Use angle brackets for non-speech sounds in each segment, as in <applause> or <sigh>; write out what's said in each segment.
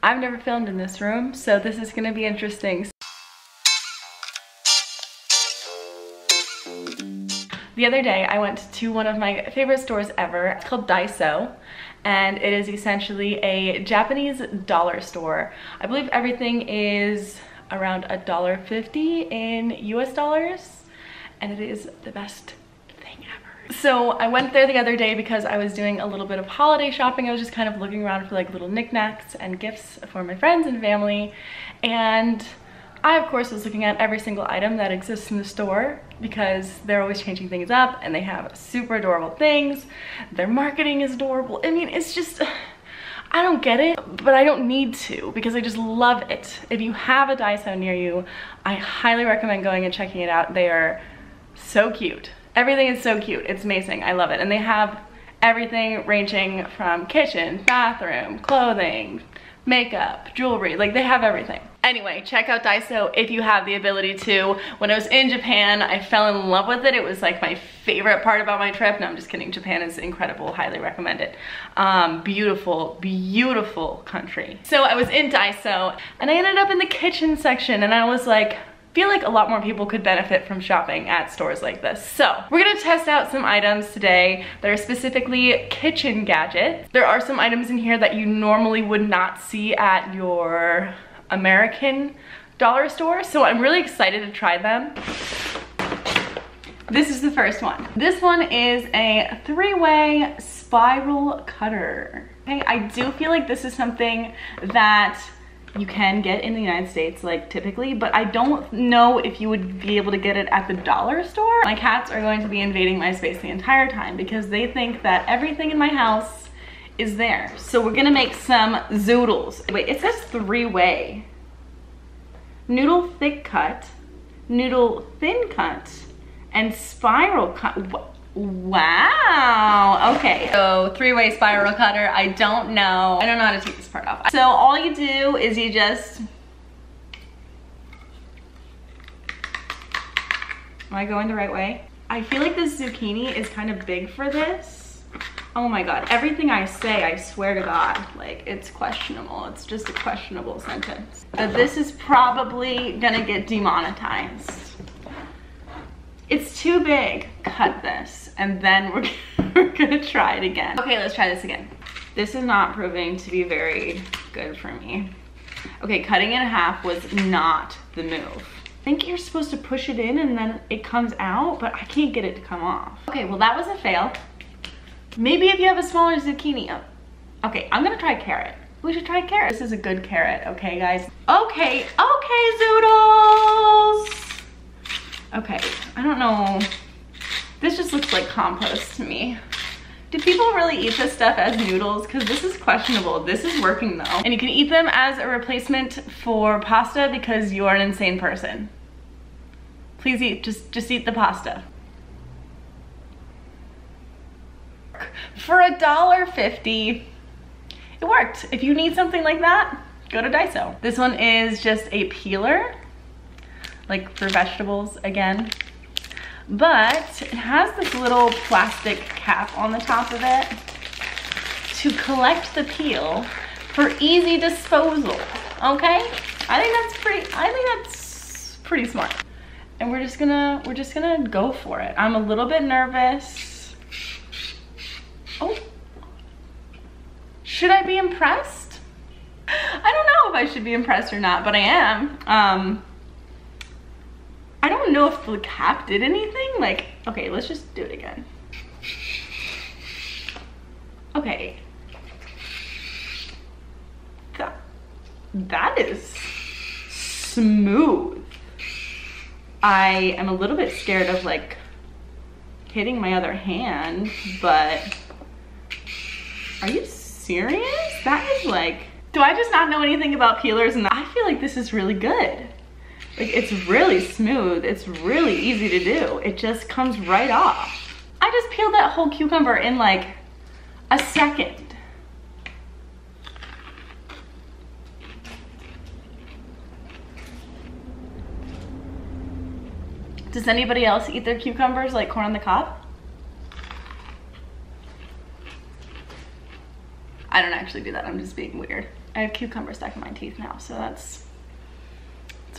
I've never filmed in this room, so this is gonna be interesting. The other day, I went to one of my favorite stores ever. It's called Daiso, and it is essentially a Japanese dollar store. I believe everything is around a dollar fifty in US dollars, and it is the best. So I went there the other day because I was doing a little bit of holiday shopping. I was just kind of looking around for like little knickknacks and gifts for my friends and family, and I, of course, was looking at every single item that exists in the store because they're always changing things up and they have super adorable things. Their marketing is adorable. I mean, it's just, <sighs> I don't get it, but I don't need to because I just love it. If you have a Daiso near you, I highly recommend going and checking it out. They are so cute. Everything is so cute. It's amazing. I love it. And they have everything ranging from kitchen, bathroom, clothing, makeup, jewelry, like they have everything. Anyway, check out Daiso if you have the ability to. When I was in Japan, I fell in love with it. It was like my favorite part about my trip. No, I'm just kidding. Japan is incredible. Highly recommend it. Um, beautiful, beautiful country. So I was in Daiso and I ended up in the kitchen section and I was like, feel like a lot more people could benefit from shopping at stores like this. So we're gonna test out some items today that are specifically kitchen gadgets. There are some items in here that you normally would not see at your American dollar store. So I'm really excited to try them. This is the first one. This one is a three-way spiral cutter. Okay, I do feel like this is something that you can get in the United States like typically, but I don't know if you would be able to get it at the dollar store. My cats are going to be invading my space the entire time because they think that everything in my house is there. So we're gonna make some zoodles. Wait, it says three-way. Noodle thick cut, noodle thin cut, and spiral cut. Wow, okay. So three-way spiral cutter, I don't know. I don't know how to take this part off. So all you do is you just, am I going the right way? I feel like this zucchini is kind of big for this. Oh my God, everything I say, I swear to God, like it's questionable. It's just a questionable sentence. But this is probably gonna get demonetized. It's too big. Cut this and then we're, <laughs> we're gonna try it again. Okay, let's try this again. This is not proving to be very good for me. Okay, cutting it in half was not the move. I think you're supposed to push it in and then it comes out, but I can't get it to come off. Okay, well that was a fail. Maybe if you have a smaller zucchini. Oh, okay, I'm gonna try carrot. We should try carrot. This is a good carrot, okay guys? Okay, okay, zoodles! Okay, I don't know. This just looks like compost to me. Do people really eat this stuff as noodles? Because this is questionable. This is working though. And you can eat them as a replacement for pasta because you are an insane person. Please eat, just, just eat the pasta. For a dollar fifty, it worked. If you need something like that, go to Daiso. This one is just a peeler like for vegetables again. But it has this little plastic cap on the top of it to collect the peel for easy disposal, okay? I think that's pretty, I think that's pretty smart. And we're just gonna, we're just gonna go for it. I'm a little bit nervous. Oh, should I be impressed? <laughs> I don't know if I should be impressed or not, but I am. Um, I don't know if the cap did anything. Like, okay, let's just do it again. Okay. That, that is smooth. I am a little bit scared of like hitting my other hand, but are you serious? That is like, do I just not know anything about peelers? And I feel like this is really good. Like it's really smooth. It's really easy to do. It just comes right off. I just peeled that whole cucumber in like a second. Does anybody else eat their cucumbers like corn on the cob? I don't actually do that. I'm just being weird. I have cucumber stuck in my teeth now, so that's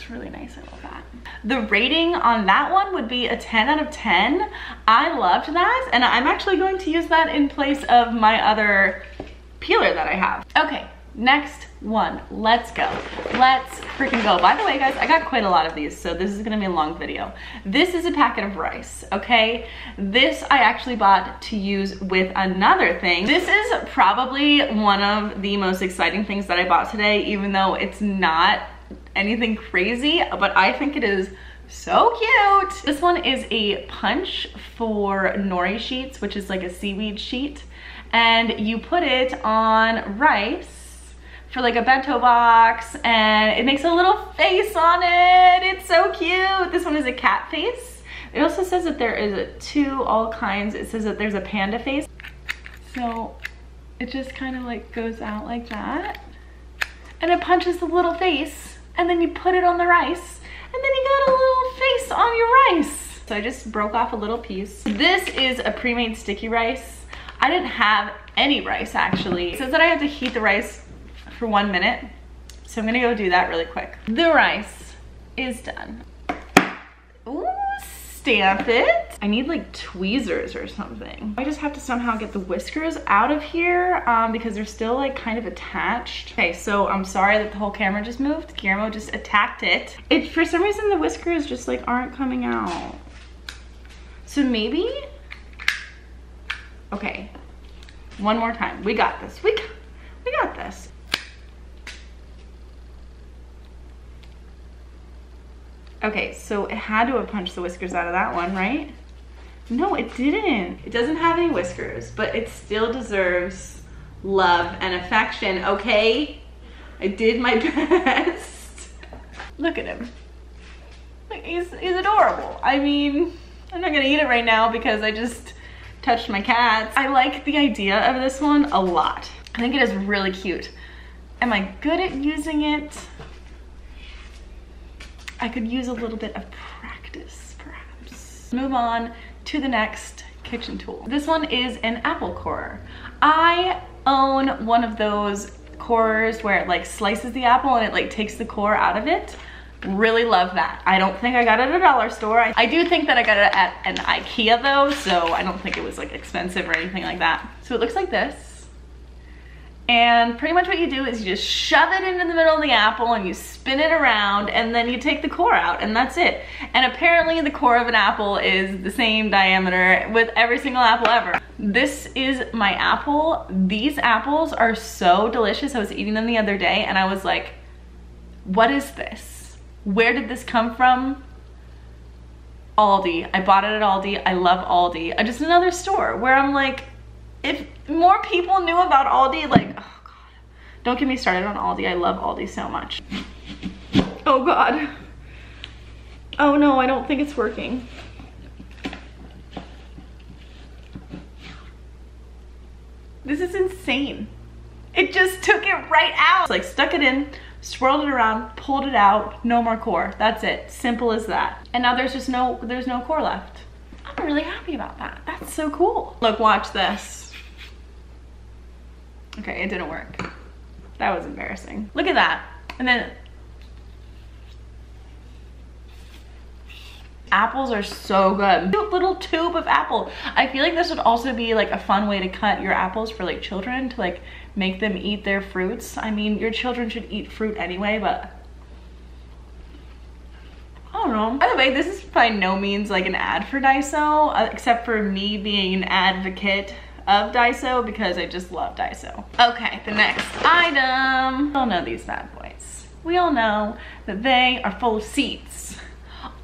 it's really nice, I love that. The rating on that one would be a 10 out of 10. I loved that, and I'm actually going to use that in place of my other peeler that I have. Okay, next one, let's go. Let's freaking go. By the way, guys, I got quite a lot of these, so this is gonna be a long video. This is a packet of rice, okay? This I actually bought to use with another thing. This is probably one of the most exciting things that I bought today, even though it's not anything crazy, but I think it is so cute. This one is a punch for nori sheets, which is like a seaweed sheet. And you put it on rice for like a bento box and it makes a little face on it. It's so cute. This one is a cat face. It also says that there is a two all kinds. It says that there's a panda face. So it just kind of like goes out like that. And it punches the little face and then you put it on the rice and then you got a little face on your rice. So I just broke off a little piece. This is a pre-made sticky rice. I didn't have any rice actually. It says that I have to heat the rice for one minute. So I'm gonna go do that really quick. The rice is done. Ooh, stamp it. I need like tweezers or something. I just have to somehow get the whiskers out of here um, because they're still like kind of attached. Okay, so I'm sorry that the whole camera just moved. Guillermo just attacked it. It For some reason, the whiskers just like aren't coming out. So maybe, okay, one more time. We got this, we, we got this. Okay, so it had to have punched the whiskers out of that one, right? No, it didn't. It doesn't have any whiskers, but it still deserves love and affection, okay? I did my <laughs> best. Look at him. He's, he's adorable. I mean, I'm not gonna eat it right now because I just touched my cats. I like the idea of this one a lot. I think it is really cute. Am I good at using it? I could use a little bit of practice, perhaps. Move on to the next kitchen tool. This one is an apple corer. I own one of those corers where it like slices the apple and it like takes the core out of it. Really love that. I don't think I got it at a dollar store. I, I do think that I got it at an Ikea though, so I don't think it was like expensive or anything like that. So it looks like this. And pretty much what you do is you just shove it into the middle of the apple and you spin it around and then you take the core out and that's it. And apparently the core of an apple is the same diameter with every single apple ever. This is my apple. These apples are so delicious. I was eating them the other day and I was like, what is this? Where did this come from? Aldi. I bought it at Aldi. I love Aldi. Just another store where I'm like, if more people knew about Aldi, like, oh God. Don't get me started on Aldi. I love Aldi so much. Oh God. Oh no, I don't think it's working. This is insane. It just took it right out. It's like stuck it in, swirled it around, pulled it out, no more core. That's it, simple as that. And now there's just no, there's no core left. I'm really happy about that. That's so cool. Look, watch this. Okay, it didn't work. That was embarrassing. Look at that. And then apples are so good. Cute little tube of apple. I feel like this would also be like a fun way to cut your apples for like children to like make them eat their fruits. I mean, your children should eat fruit anyway, but I don't know. By the way, this is by no means like an ad for Daiso, uh, except for me being an advocate of Daiso because I just love Daiso. Okay, the next item. We all know these bad boys. We all know that they are full of seeds.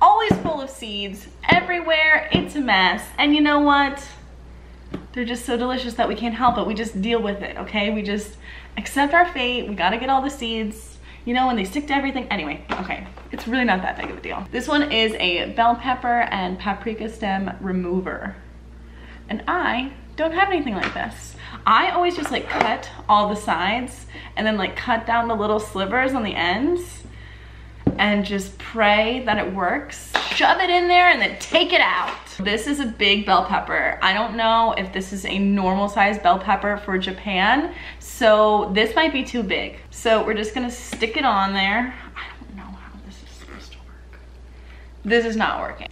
Always full of seeds. Everywhere, it's a mess. And you know what? They're just so delicious that we can't help it. We just deal with it, okay? We just accept our fate. We gotta get all the seeds. You know, when they stick to everything. Anyway, okay, it's really not that big of a deal. This one is a bell pepper and paprika stem remover. And I don't have anything like this. I always just like cut all the sides and then like cut down the little slivers on the ends and just pray that it works. shove it in there and then take it out. This is a big bell pepper. I don't know if this is a normal size bell pepper for Japan, so this might be too big. So we're just gonna stick it on there. I don't know how this is supposed to work. This is not working.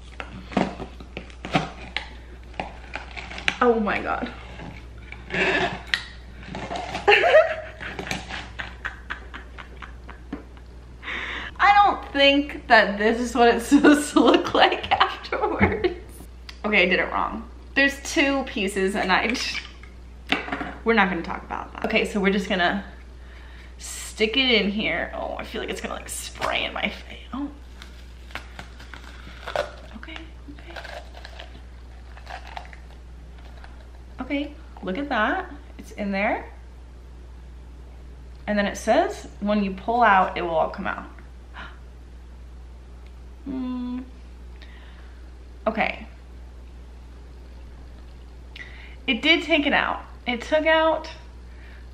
Oh my God. I don't think that this is what it's <laughs> supposed to look like afterwards. Okay, I did it wrong. There's two pieces and I, we're not gonna talk about that. Okay, so we're just gonna stick it in here. Oh, I feel like it's gonna like spray in my face. Oh. Okay, okay. Look at that. It's in there. And then it says when you pull out, it will all come out. <gasps> Hmm. Okay. It did take it out. It took out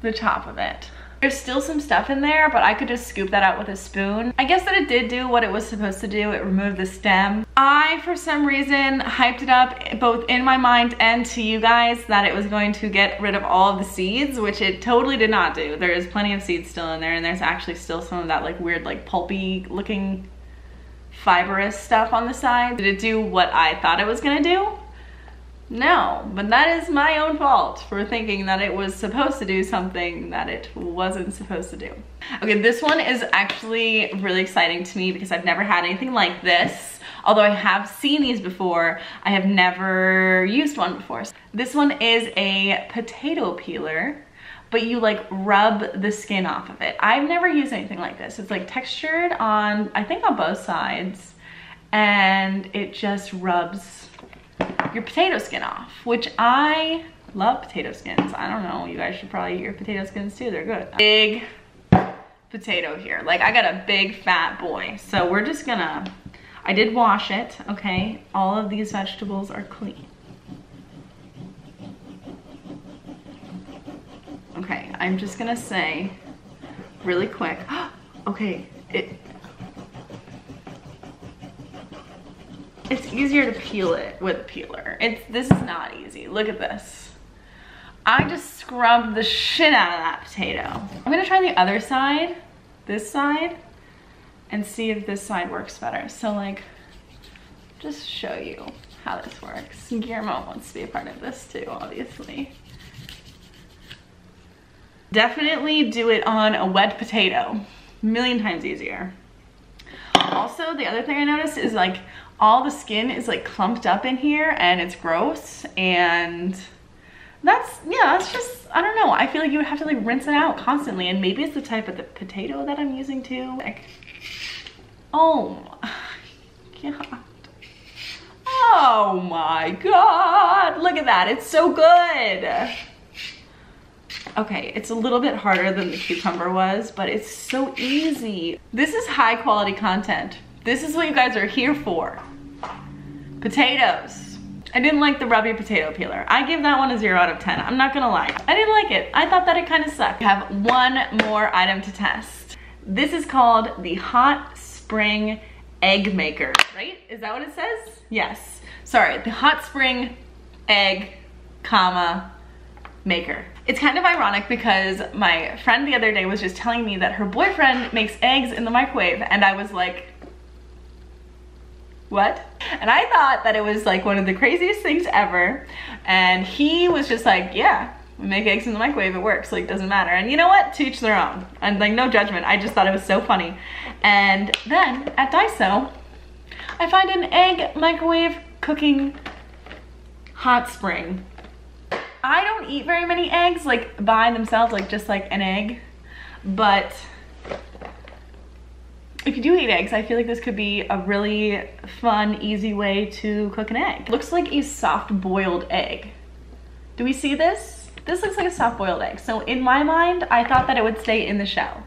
the top of it. There's still some stuff in there, but I could just scoop that out with a spoon. I guess that it did do what it was supposed to do. It removed the stem. I, for some reason, hyped it up both in my mind and to you guys that it was going to get rid of all of the seeds, which it totally did not do. There is plenty of seeds still in there, and there's actually still some of that like weird, like pulpy looking fibrous stuff on the side. Did it do what I thought it was gonna do? No, but that is my own fault for thinking that it was supposed to do something that it wasn't supposed to do. Okay, this one is actually really exciting to me because I've never had anything like this. Although I have seen these before, I have never used one before. This one is a potato peeler but you like rub the skin off of it. I've never used anything like this. It's like textured on, I think on both sides, and it just rubs your potato skin off, which I love potato skins. I don't know, you guys should probably eat your potato skins too, they're good. Big potato here. Like I got a big fat boy. So we're just gonna, I did wash it, okay? All of these vegetables are clean. Okay, I'm just gonna say really quick. <gasps> okay, it, it's easier to peel it with a peeler. It's This is not easy. Look at this. I just scrubbed the shit out of that potato. I'm gonna try the other side, this side, and see if this side works better. So like, just show you how this works. Guillermo wants to be a part of this too, obviously. Definitely do it on a wet potato. A million times easier. Also, the other thing I noticed is like all the skin is like clumped up in here and it's gross and that's, yeah, that's just, I don't know. I feel like you would have to like rinse it out constantly and maybe it's the type of the potato that I'm using too. Like, oh my <laughs> god. Oh my god. Look at that. It's so good. Okay, it's a little bit harder than the cucumber was, but it's so easy. This is high quality content. This is what you guys are here for. Potatoes. I didn't like the rubby potato peeler. I give that one a zero out of 10. I'm not gonna lie. I didn't like it. I thought that it kind of sucked. We have one more item to test. This is called the Hot Spring Egg Maker, right? Is that what it says? Yes. Sorry, the Hot Spring Egg, comma, maker. It's kind of ironic because my friend the other day was just telling me that her boyfriend makes eggs in the microwave and I was like, what? And I thought that it was like one of the craziest things ever. And he was just like, yeah, we make eggs in the microwave, it works, like doesn't matter. And you know what, to each their own. And like no judgment, I just thought it was so funny. And then at Daiso, I find an egg microwave cooking hot spring I don't eat very many eggs like by themselves, like just like an egg. But if you do eat eggs, I feel like this could be a really fun, easy way to cook an egg. Looks like a soft boiled egg. Do we see this? This looks like a soft boiled egg. So in my mind, I thought that it would stay in the shell.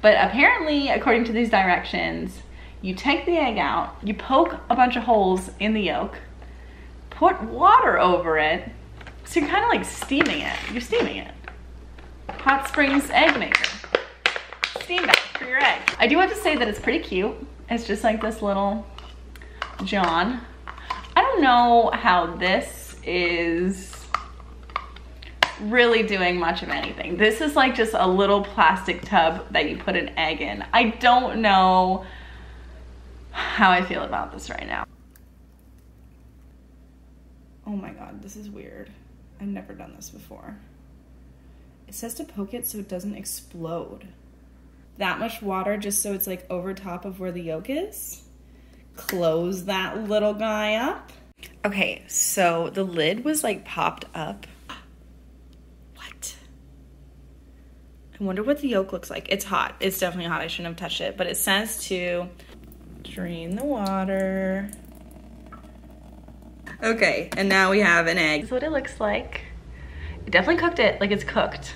But apparently, according to these directions, you take the egg out, you poke a bunch of holes in the yolk, put water over it, so you're kind of like steaming it. You're steaming it. Hot Springs egg maker. Steam bath for your egg. I do have to say that it's pretty cute. It's just like this little John. I don't know how this is really doing much of anything. This is like just a little plastic tub that you put an egg in. I don't know how I feel about this right now. Oh my god, this is weird. I've never done this before. It says to poke it so it doesn't explode. That much water just so it's like over top of where the yolk is. Close that little guy up. Okay, so the lid was like popped up What? I wonder what the yolk looks like. It's hot. It's definitely hot. I shouldn't have touched it. But it says to drain the water. Okay, and now we have an egg. This is what it looks like. It definitely cooked it, like it's cooked.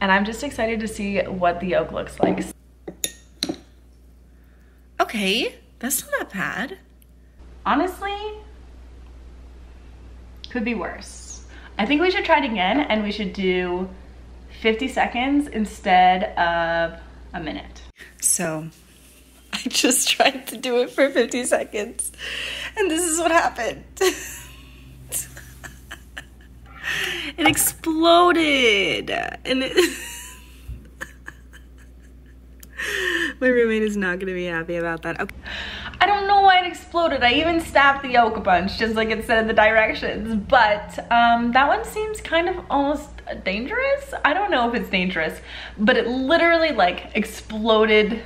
And I'm just excited to see what the yolk looks like. Okay, that's not that bad. Honestly, could be worse. I think we should try it again and we should do 50 seconds instead of a minute. So <laughs> I just tried to do it for 50 seconds and this is what happened. <laughs> it exploded and it <laughs> my roommate is not gonna be happy about that. Okay. I don't know why it exploded. I even stabbed the yolk a bunch, just like it said in the directions. But um, that one seems kind of almost dangerous. I don't know if it's dangerous, but it literally like exploded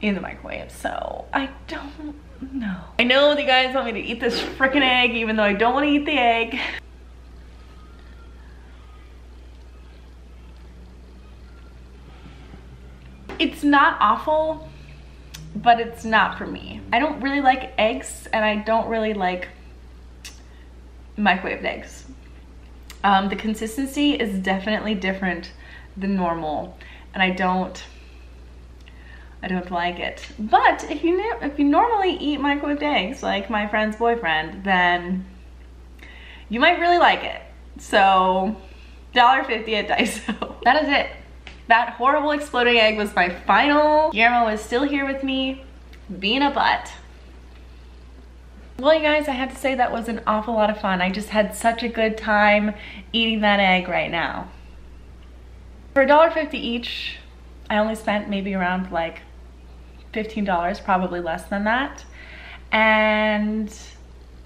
in the microwave. So I don't know. I know that you guys want me to eat this freaking egg, even though I don't want to eat the egg. It's not awful but it's not for me. I don't really like eggs and I don't really like microwaved eggs. Um, the consistency is definitely different than normal and I don't I don't like it. But if you if you normally eat microwaved eggs like my friend's boyfriend, then you might really like it. So $1.50 at Daiso. That is it. That horrible exploding egg was my final. Guillermo is still here with me, being a butt. Well, you guys, I have to say that was an awful lot of fun. I just had such a good time eating that egg right now. For $1.50 each, I only spent maybe around like $15, probably less than that. And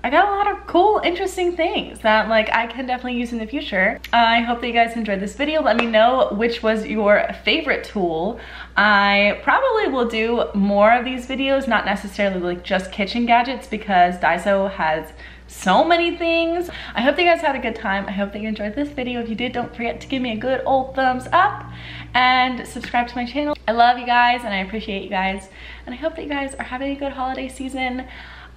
I got a lot of cool, interesting things that like I can definitely use in the future. I hope that you guys enjoyed this video. Let me know which was your favorite tool. I probably will do more of these videos, not necessarily like just kitchen gadgets because Daiso has so many things. I hope that you guys had a good time. I hope that you enjoyed this video. If you did, don't forget to give me a good old thumbs up and subscribe to my channel. I love you guys and I appreciate you guys. And I hope that you guys are having a good holiday season.